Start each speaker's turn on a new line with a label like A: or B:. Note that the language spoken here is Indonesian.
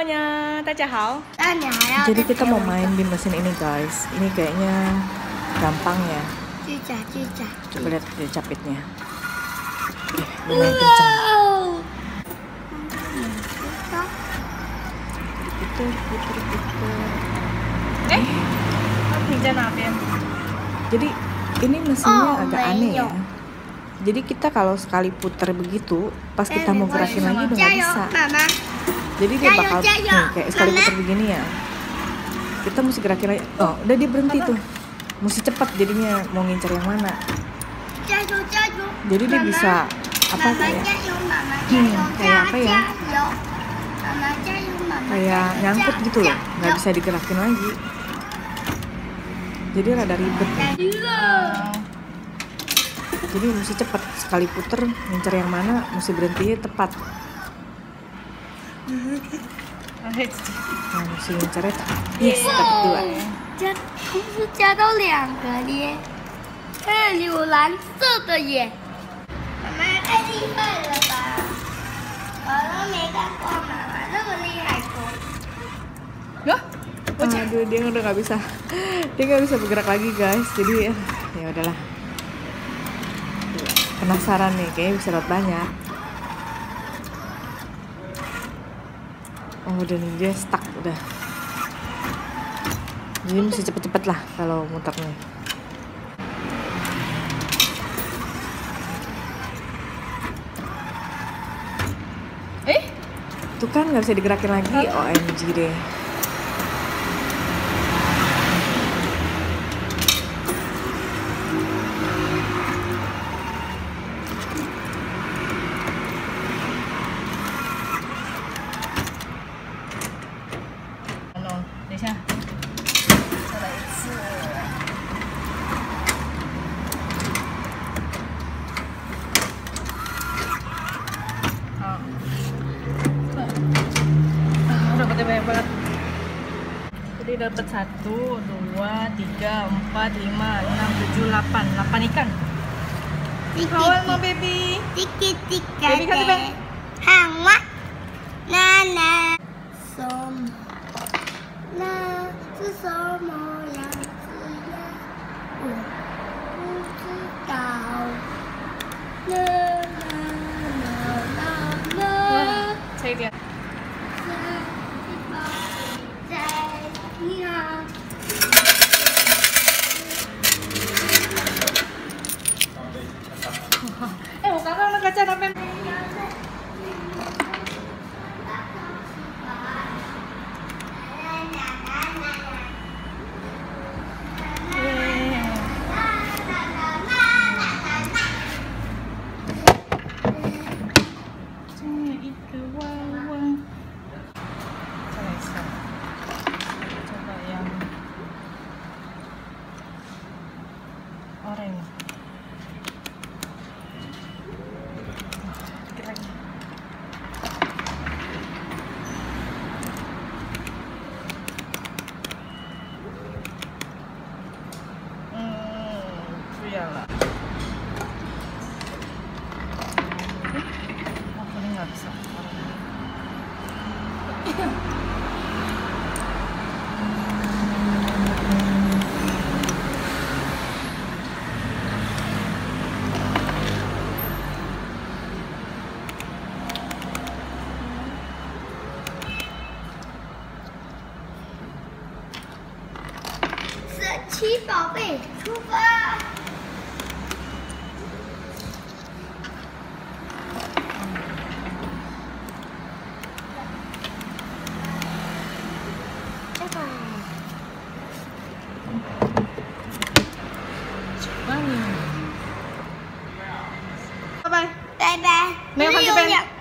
A: semuanya,
B: Tajahal.
A: Jadi kita mau main di mesin ini guys. Ini kayaknya gampang ya.
B: Cica, cica.
A: Coba lihat dia capitnya. Eh. Itu, itu, itu.
C: Eh, ya?
A: Jadi ini mesinnya
B: oh,
A: agak aneh ya jadi kita kalau sekali putar begitu pas kita mau gerakin lagi udah nggak bisa jadi dia bakal nih, kayak sekali putar begini ya. Kita mesti gerakin lagi. oh udah dia berhenti tuh. Mesti cepat jadinya mau ngincer yang mana. Jadi dia bisa apa kayak hmm, kayak apa ya? Kayak nyangkut gitu loh. Nggak bisa digerakin lagi. Jadi rada ribet.
B: Ya
A: jadi mesti cepat sekali puter ngincer yang mana mesti berhenti tepat. Nah, mesti ngincernya tepat. Yes, dapat dua.
B: 加，同时加到两个嘞，还有蓝色的耶！妈妈太厉害了吧！我都没看过妈妈那么厉害过。
C: Loh,
A: Aduh, dia udah nggak bisa, dia nggak bisa bergerak lagi guys. Jadi ya udahlah. Penasaran nih, kayaknya bisa dapat banyak. Oh, udah nih dia stuck udah. Jadi mesti cepet-cepet lah kalau muternya.
C: eh,
A: Tuh kan nggak bisa digerakin lagi, OMG deh.
C: banget. Jadi dapat satu dua tiga empat lima enam tujuh delapan delapan ikan. Kawan mau baby.
B: Tiki
C: baby kan baby hama nana som na. Susomo
B: 神奇宝贝出发。nhận